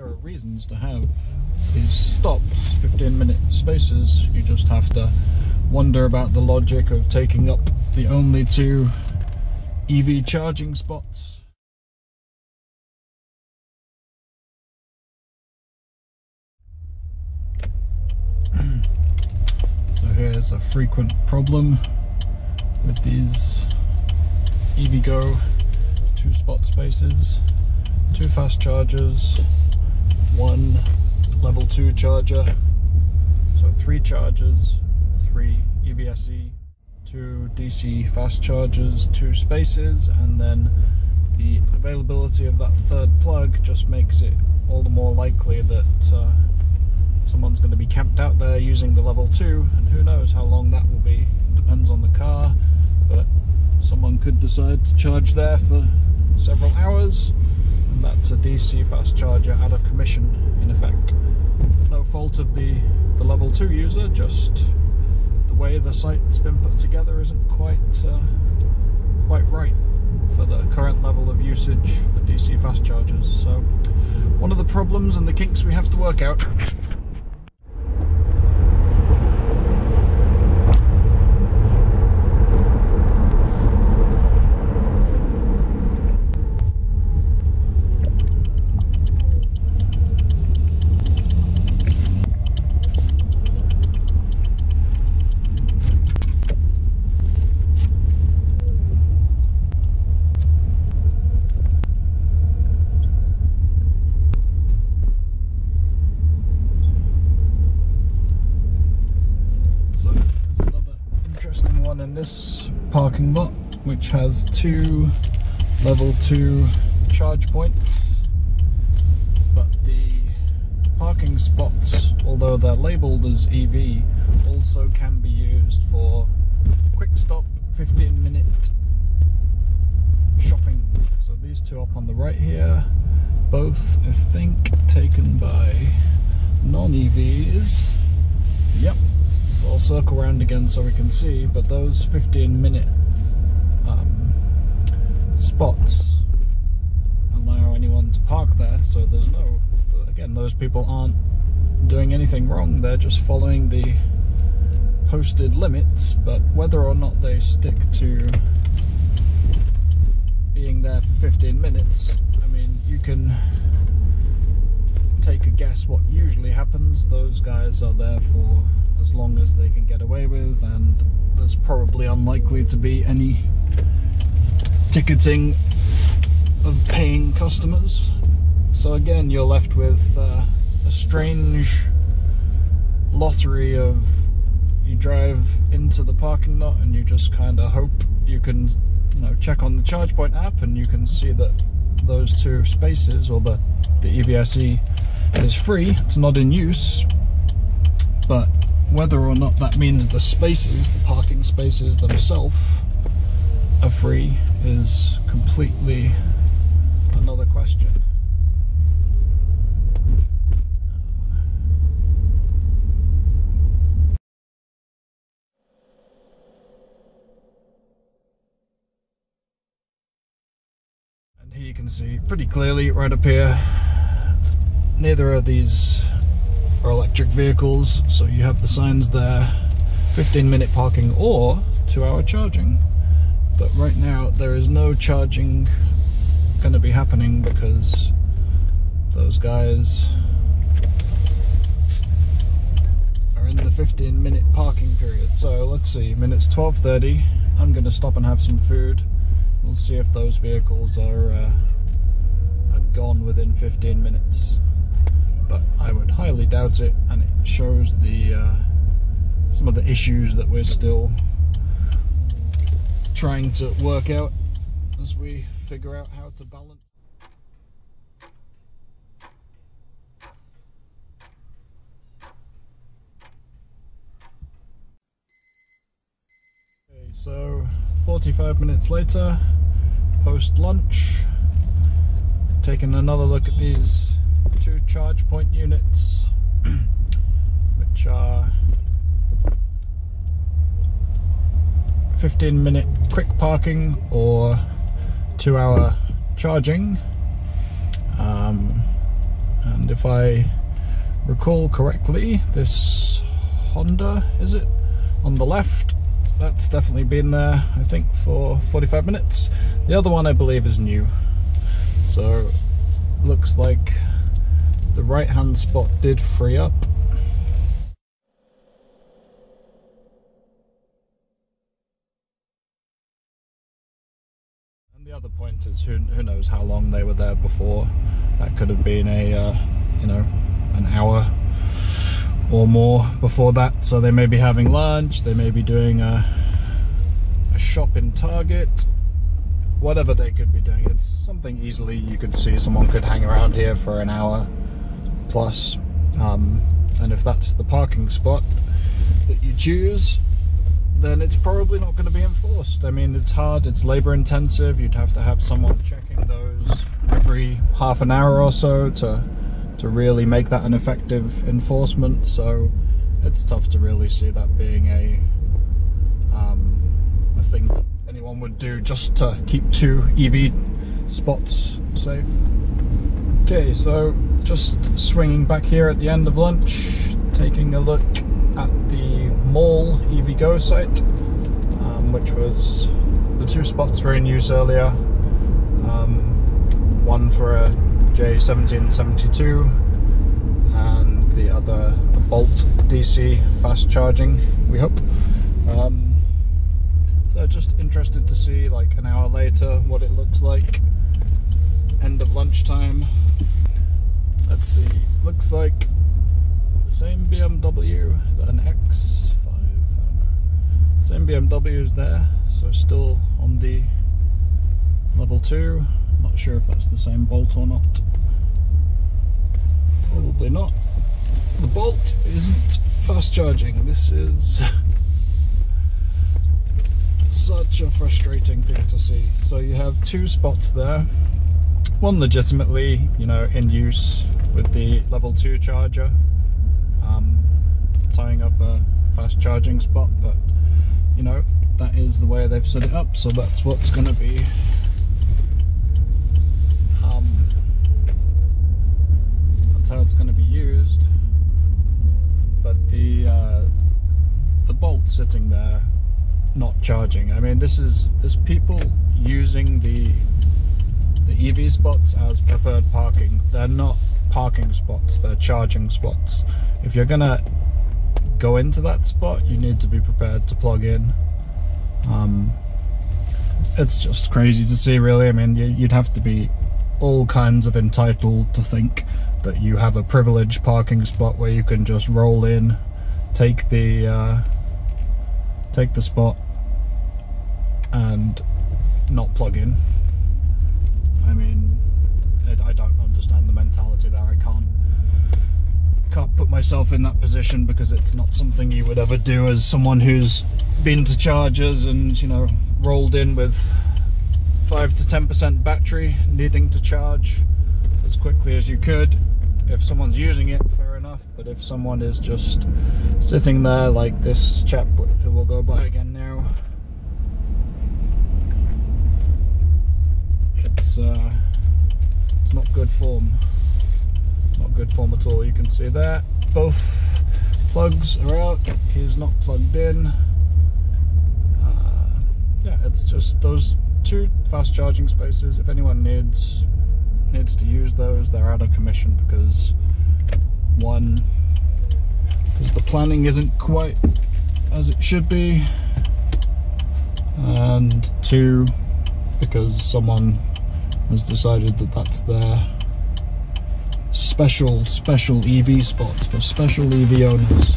there are reasons to have these stops, 15 minute spaces. You just have to wonder about the logic of taking up the only two EV charging spots. so here's a frequent problem with these EVgo two spot spaces, two fast chargers, one level 2 charger, so three chargers, three EVSE, two DC fast chargers, two spaces, and then the availability of that third plug just makes it all the more likely that uh, someone's going to be camped out there using the level 2, and who knows how long that will be. It depends on the car, but someone could decide to charge there for several hours that's a DC fast charger out of commission in effect. No fault of the, the level 2 user, just the way the site's been put together isn't quite uh, quite right for the current level of usage for DC fast chargers. So one of the problems and the kinks we have to work out this parking lot which has two level 2 charge points. But the parking spots although they're labelled as EV also can be used for quick stop 15 minute shopping. So these two up on the right here both I think taken by non-EVs yep so I'll circle around again so we can see, but those 15 minute um, spots allow anyone to park there, so there's no, again, those people aren't doing anything wrong, they're just following the posted limits, but whether or not they stick to being there for 15 minutes, I mean, you can take a guess what usually happens. Those guys are there for as long as they can get away with, and there's probably unlikely to be any ticketing of paying customers. So again, you're left with uh, a strange lottery of you drive into the parking lot and you just kind of hope you can, you know, check on the ChargePoint app and you can see that those two spaces or the the EVSE is free. It's not in use, but whether or not that means the spaces, the parking spaces themselves, are free is completely another question. And here you can see pretty clearly right up here, neither of these are electric vehicles, so you have the signs there 15 minute parking or 2 hour charging. But right now, there is no charging going to be happening because those guys are in the 15 minute parking period. So let's see, minutes 12.30, I'm going to stop and have some food. We'll see if those vehicles are, uh, are gone within 15 minutes but I would highly doubt it, and it shows the uh, some of the issues that we're still trying to work out as we figure out how to balance. Okay, so 45 minutes later, post lunch, taking another look at these two charge point units which are 15 minute quick parking or two hour charging um, and if I recall correctly, this Honda, is it, on the left, that's definitely been there, I think, for 45 minutes. The other one, I believe, is new. So, looks like the right-hand spot did free up. And the other point is, who, who knows how long they were there before. That could have been a, uh, you know, an hour or more before that. So they may be having lunch, they may be doing a, a shop in Target, whatever they could be doing. It's something easily you could see someone could hang around here for an hour plus. Um, and if that's the parking spot that you choose, then it's probably not going to be enforced. I mean, it's hard, it's labor intensive. You'd have to have someone checking those every half an hour or so to to really make that an effective enforcement. So it's tough to really see that being a um, a thing that anyone would do just to keep two EV spots safe. Okay, so just swinging back here at the end of lunch, taking a look at the mall EVgo site, um, which was the two spots were in use earlier. Um, one for a J1772 and the other a Bolt DC fast charging, we hope. Um, so just interested to see like an hour later what it looks like. End of lunchtime. Let's see, looks like the same BMW, an X5, same BMW is there, so still on the level 2. Not sure if that's the same Bolt or not. Probably not. The Bolt isn't fast charging, this is such a frustrating thing to see. So you have two spots there, one legitimately, you know, in use with the level 2 charger, um, tying up a fast charging spot, but you know, that is the way they've set it up, so that's what's going to be um, that's how it's going to be used. But the uh, the bolt sitting there, not charging. I mean, this is there's people using the the EV spots as preferred parking. They're not parking spots, they're charging spots. If you're gonna go into that spot, you need to be prepared to plug in. Um, it's just crazy to see, really. I mean, you'd have to be all kinds of entitled to think that you have a privileged parking spot where you can just roll in, take the uh, take the spot, and not plug in. I mean, I don't understand the mentality there. I can't can't put myself in that position because it's not something you would ever do as someone who's been to chargers and you know rolled in with five to ten percent battery, needing to charge as quickly as you could. If someone's using it, fair enough. But if someone is just sitting there like this chap who will go by again now, it's uh, it's not good form. Good form at all. You can see there, both plugs are out. He's not plugged in. Uh, yeah, it's just those two fast charging spaces. If anyone needs needs to use those, they're out of commission because one, because the planning isn't quite as it should be, and two, because someone has decided that that's their special, special EV spots for special EV owners